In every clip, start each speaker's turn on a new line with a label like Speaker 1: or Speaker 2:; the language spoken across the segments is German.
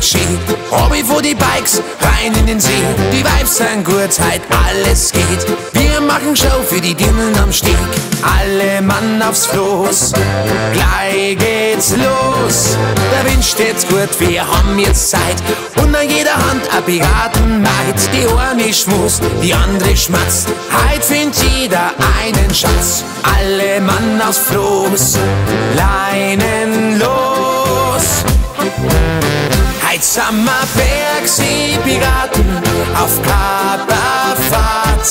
Speaker 1: Ski. Hobby vor die Bikes, rein in den See. Die Vibes sind gut, halt alles geht. Wir machen Show für die Dirnen am Steg. Alle Mann aufs Floß, gleich geht's los. Der Wind steht gut, wir haben jetzt Zeit. Und an jeder Hand ein Piratenmaid. Die eine schmust, die andere schmatzt. Heut findet jeder einen Schatz. Alle Mann aufs Floß, Leinen los. Heut sind wir Bergsee-Piraten auf Kaperfahrt.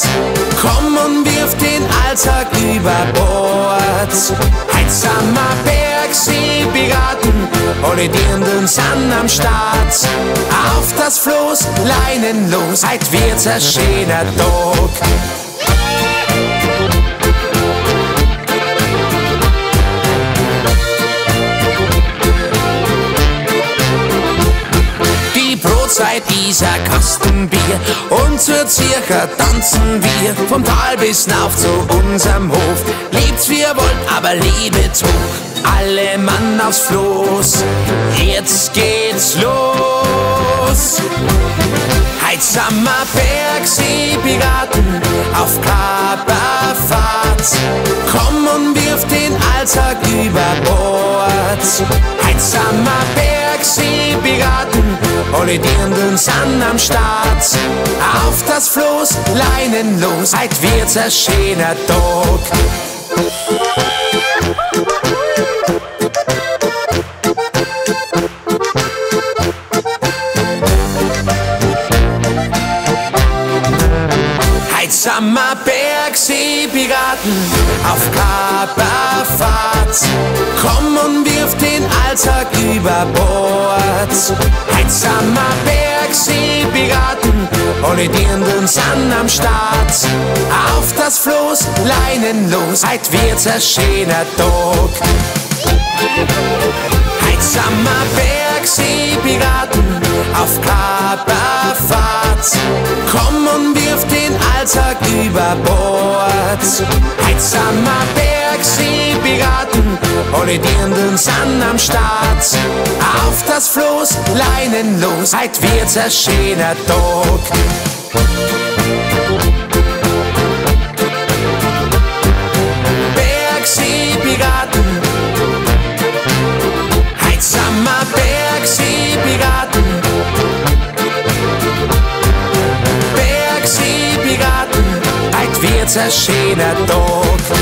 Speaker 1: Komm und wirf den Alltag über Bord. Heut sind wir Bergsee-Piraten, alle Dirndl sind am Start. Auf das Floß, Leinen los, heut wird's ein schöner Tag. Brotzeit dieser Kastenbier und zur Zirka tanzen wir vom Tal bis nauf zu unserem Hof. Lebt's wie ihr wollt, aber liebet hoch. Alle Mann aufs Floß, jetzt geht's los. Heut sind wir Bergsee-Piraten auf Kaperfahrt. Komm und wirf den Alltag über Bord. Wir Bergsee-Piraten, alle sind am Start. Auf das Floß, Leinen los, heut wird's ein schöner Tag. Heut auf Kaperfahrt. Alltag über Bord. Wir Bergsee-Piraten, alle Dirndl sind am Start. Auf das Floß, Leinen los, heut wird's ein schöner Tag. Heut sind wir Bergsee-Piraten auf Kaperfahrt. Komm und wirf den Alltag über Bord. Heut sind Bergsee-Piraten, alle Dirndl sind am Start. Auf das Floß, Leinen los, heut wird's ein schöner Tag. Bergsee-Piraten, heut sind wir Bergsee-Piraten. Bergsee-Piraten, heut wird's ein schöner Tag.